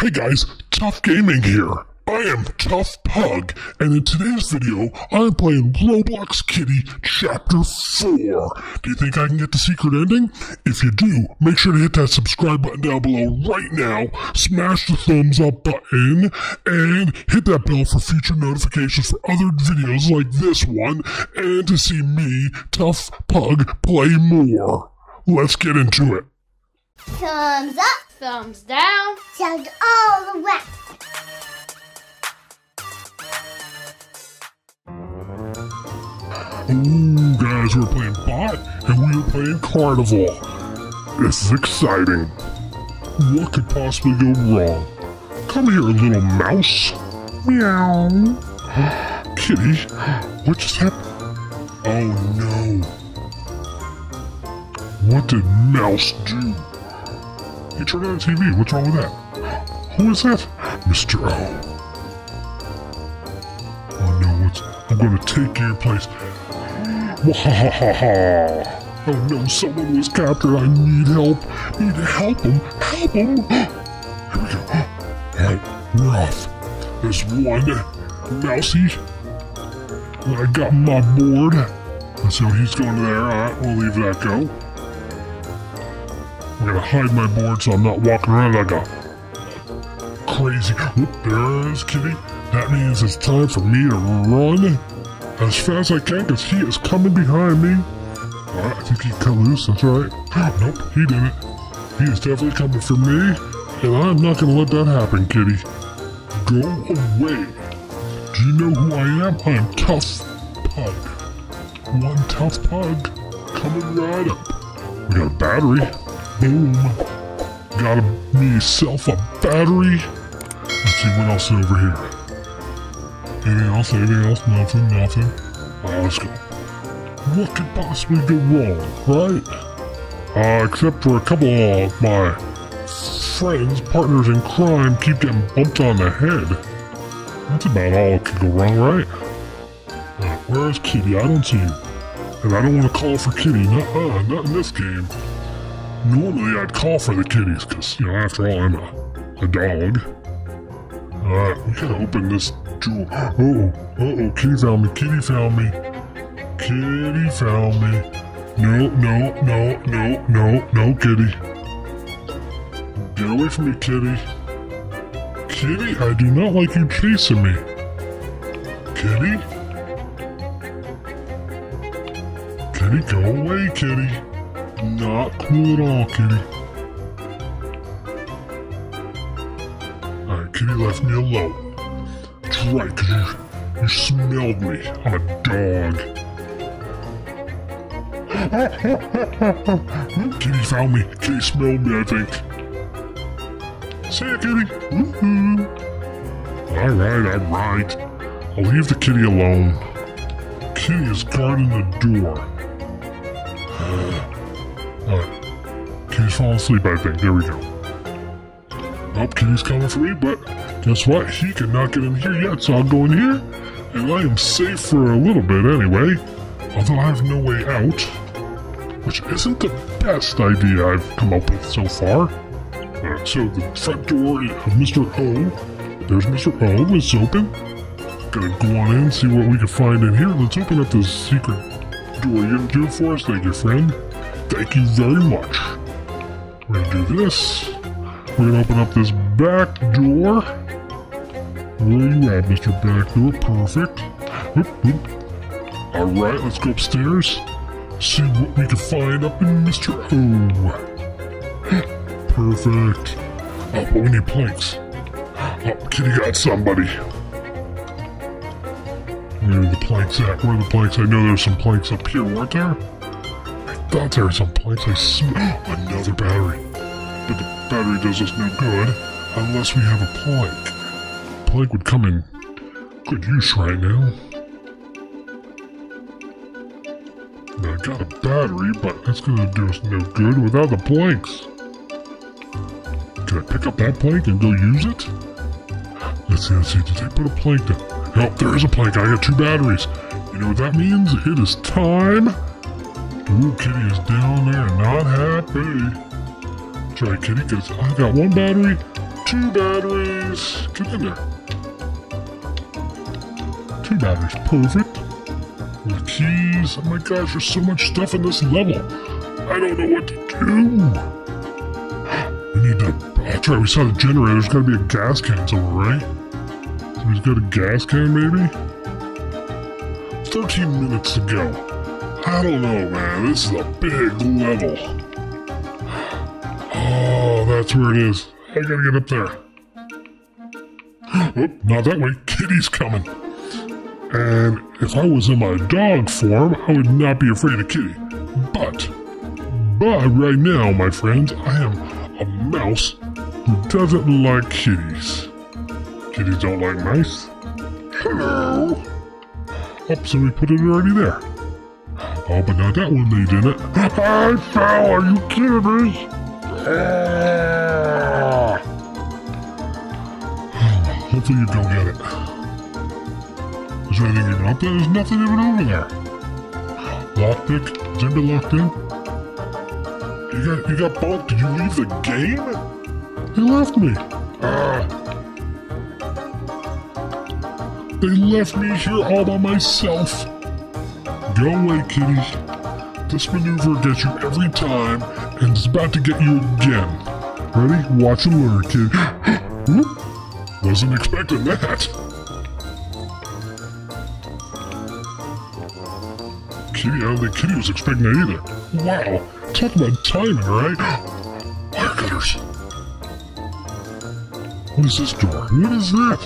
Hey guys, TUF Gaming here. I am TUF Pug, and in today's video, I'm playing Roblox Kitty Chapter 4. Do you think I can get the secret ending? If you do, make sure to hit that subscribe button down below right now, smash the thumbs up button, and hit that bell for future notifications for other videos like this one, and to see me, TUF Pug, play more. Let's get into it. Thumbs up. Thumbs down. Thumbs all the way. Ooh, guys, we're playing bot and we are playing carnival. This is exciting. What could possibly go wrong? Come here, little mouse. Meow. Kitty, what just happened? Oh no. What did Mouse do? He turned on the TV. What's wrong with that? Who is that? Mr. O. Oh no. I'm gonna take your place. Oh no, someone was captured. I need help. Need to help him. Help him. Here we go. Alright, we're off. There's one mousy. I got my board. So he's going there. Alright, we'll leave that go. Gonna hide my board so I'm not walking around like a crazy. Oop, there's Kitty. That means it's time for me to run as fast as I can because he is coming behind me. Alright, I think he cut loose. That's right. Nope, he didn't. He is definitely coming for me, and I'm not gonna let that happen, Kitty. Go away. Do you know who I am? I'm TUF Pug. One Tough Pug coming right up. We got a battery. Boom. Got a, myself a battery. Let's see what else is over here. Anything else? Anything else? Nothing, nothing. Alright, let's go. What could possibly go wrong, right? Uh, except for a couple of my friends, partners in crime, keep getting bumped on the head. That's about all that could go wrong, right? Uh, where's Kitty? I don't see you. And I don't want to call for Kitty. Nuh-uh, not in this game. Normally I'd call for the kitties, because, you know, after all, I'm a, a dog. Alright, we gotta open this door. Uh-oh, uh-oh, kitty found me, kitty found me. Kitty found me. No, no, no, no, no, no, kitty. Get away from me, kitty. Kitty, I do not like you chasing me. Kitty? Kitty, go away, kitty. Not cool at all, kitty. Alright, kitty left me alone. That's right, because you, you smelled me. I'm a dog. kitty found me. Kitty smelled me, I think. See ya, kitty. Woohoo. Alright, alright. I'll leave the kitty alone. Kitty is guarding the door. Alright. Kitty's falling asleep, I think. There we go. Oh, Kitty's coming for me, but guess what? He cannot get in here yet, so I'll go in here, and I am safe for a little bit anyway. Although I have no way out, which isn't the best idea I've come up with so far. Alright, so the front door of Mr. O. There's Mr. O. It's open. Gonna go on in, see what we can find in here. Let's open up this secret door you didn't do for us. Thank you, friend. Thank you very much. We're gonna do this. We're gonna open up this back door. Where you at, Mr. Back Door? Perfect. Alright, let's go upstairs. See what we can find up in Mr. O. Perfect. Oh, but we need planks. Oh, Kitty got somebody. Where are the planks at? Where are the planks? I know there's some planks up here, weren't there? I thought there were some planks. I smell another battery. But the battery does us no good unless we have a plank. Plank would come in good use right now. Now, I got a battery, but that's gonna do us no good without the planks. Can I pick up that plank and go use it? Let's see, let's see. Did they put a plank down? Oh, there is a plank. I got two batteries. You know what that means? It is time. Ooh, Kitty is down there, not happy. Right, Kitty, because I got one battery, two batteries. Get in there. Two batteries, perfect. The keys. Oh my gosh, there's so much stuff in this level. I don't know what to do. We need to. That's right, we saw the generator. There's gotta be a gas can somewhere, right? So he's got a gas can, maybe? 13 minutes to go. I don't know, man. This is a big level. Oh, that's where it is. I gotta get up there. Oh, not that way. Kitty's coming. And if I was in my dog form, I would not be afraid of Kitty. But, but right now, my friends, I am a mouse who doesn't like kitties. Kitties don't like mice. Hello. Oh, we put it already there. Oh, but not that one they didn't. I fell, are you kidding me? Hopefully you don't get it. Is there anything even up there? There's nothing even over there. Lockpick? Is anybody locked in? You got you got bumped. Did you leave the game? They left me. Ah. They left me here all by myself. Go away, kitty. This maneuver gets you every time, and it's about to get you again. Ready? Watch and learn, kid. Wasn't expecting that. Kitty, I don't think Kitty was expecting that either. Wow, talk about timing, right? Wire cutters. What is this door? What is that?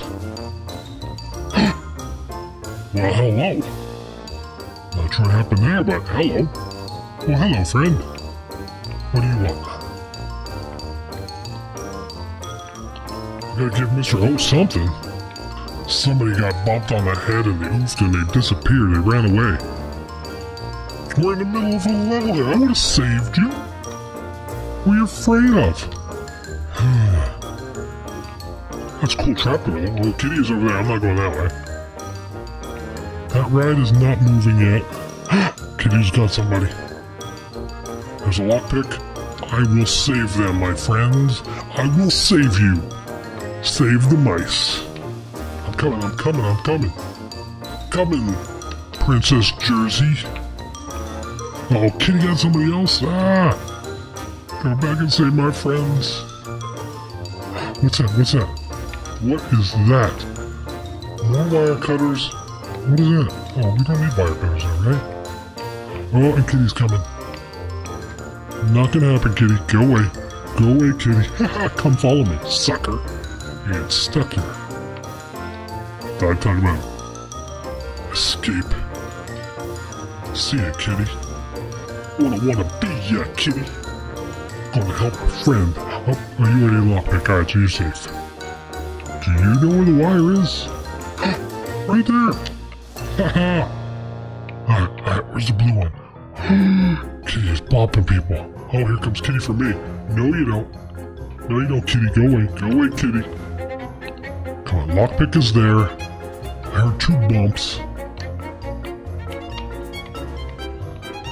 well, hello. Sure what happened there, but hello. Well, hello, friend. What do you want? You Gotta give Mr. O something. Somebody got bumped on the head and they oofed and they disappeared. They ran away. We're in the middle of a level here. I would have saved you. What are you afraid of? That's cool trap door. Well, Kitty is over there. I'm not going that way. That ride is not moving yet. Kitty's got somebody. There's a lockpick. I will save them, my friends. I will save you. Save the mice. I'm coming, I'm coming, I'm coming. Coming, Princess Jersey. Oh, Kitty got somebody else? Ah! Go back and save my friends. What's that? What's that? What is that? More wire cutters? What is that? Oh, we don't need wire there, right? Oh, and Kitty's coming. Not gonna happen, Kitty. Go away. Go away, Kitty. Come follow me, sucker. You get stuck here. I'm talking about escape. See ya, Kitty. Wanna wanna be ya, Kitty. Gonna help a friend. Oh, oh you already locked that guy, so you're safe. Do you know where the wire is? right there. Haha. alright, alright, where's the blue one? Hmm. Kitty is bopping people. Oh, here comes Kitty for me. No, you don't. No, you don't, Kitty. Go away. Go away, Kitty. Come on, lockpick is there. I heard two bumps.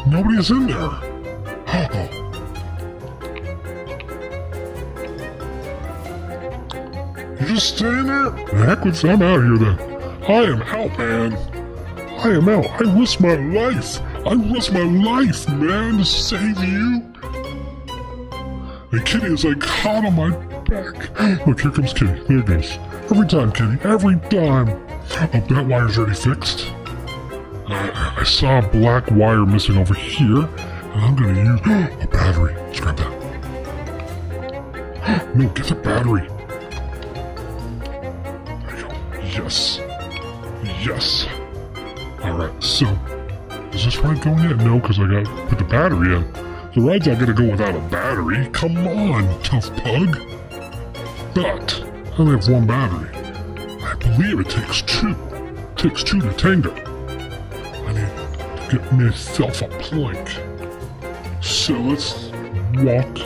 Nobody is in there. Oh. You just staying there? The heck with I'm out of here then. I am out, man. I am out. I risked my life. I risked my life, man, to save you. And Kitty is like hot on my back. Look, here comes Kitty. There it goes. Every time, Kitty. Every time. Oh, that wire's already fixed. I, I saw a black wire missing over here, and I'm gonna use a battery. Let's grab that. No, get the battery. Yes. Yes. Alright, so, is this ride going yet? No, because I got to put the battery in. The ride's not gonna go without a battery. Come on, TUF Pug. But, I only have one battery. I believe it takes two. It takes two to tango. I need to get myself a plank. So let's walk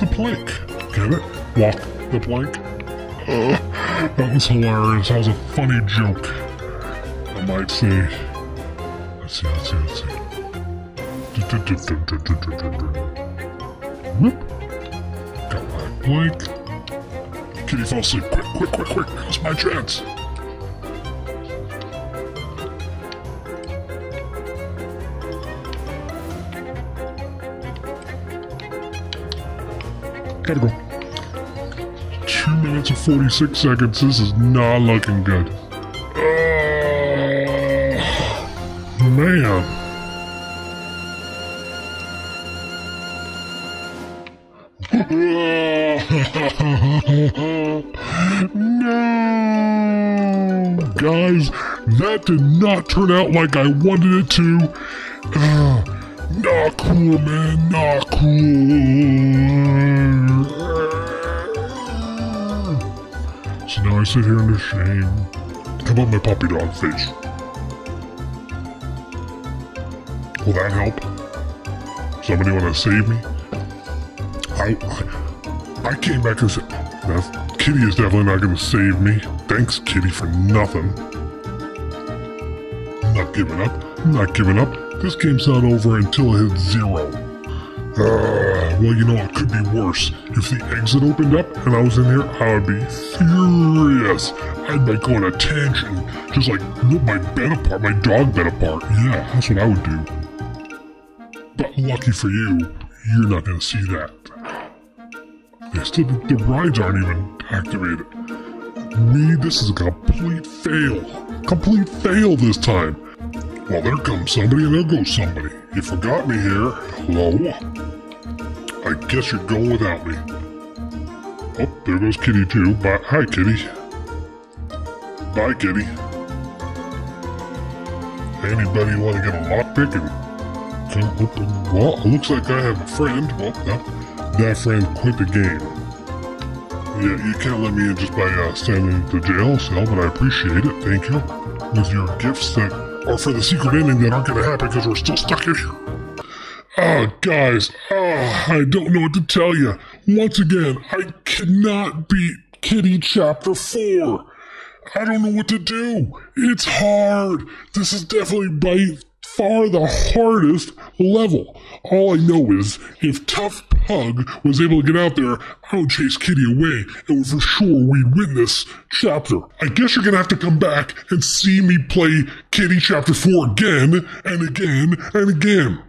the plank. Get it? Walk the plank. Uh, that was hilarious. That was a funny joke. I might say. Whoop. Got my plank. Kitty fell asleep. Quick, quick, quick, quick. It's my chance. Gotta go. Two minutes and 46 seconds. This is not looking good. Man. no! Guys, that did not turn out like I wanted it to. Not cool, man. Not cool. So now I sit here in the shame. How about my puppy dog face? Will that help? Somebody want to save me? I, I, I came back and said, "Now, Kitty is definitely not going to save me. Thanks, Kitty, for nothing. I'm not giving up. I'm not giving up. This game's not over until it hits zero. Uh, well, you know, it could be worse. If the exit opened up and I was in here, I would be furious. I'd like go on a tangent, just like rip my bed apart, my dog bed apart. Yeah, that's what I would do. But lucky for you, you're not to see that. The rides aren't even activated. Me, this is a complete fail. Complete fail this time. Well, there comes somebody and there goes somebody. You forgot me here. Hello? I guess you're going without me. Oh, there goes Kitty too. Bye. Hi, Kitty. Bye, Kitty. Anybody want to get a lockpick and it looks like I have a friend. Well, that, that friend quit the game. Yeah, you can't let me in just by uh, standing at the jail cell, but I appreciate it. Thank you. With your gifts that are for the secret ending that aren't going to happen because we're still stuck in here. Ah, guys, ah, I don't know what to tell you. Once again, I cannot beat Kitty Chapter 4. I don't know what to do. It's hard. This is definitely by far the hardest level. All I know is if TUF Pug was able to get out there, I would chase Kitty away, and for sure we'd win this chapter. I guess you're gonna have to come back and see me play Kitty Chapter 4 again and again and again.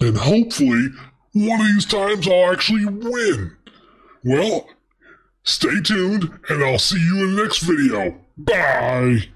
And hopefully, one of these times I'll actually win. Well, stay tuned, and I'll see you in the next video. Bye!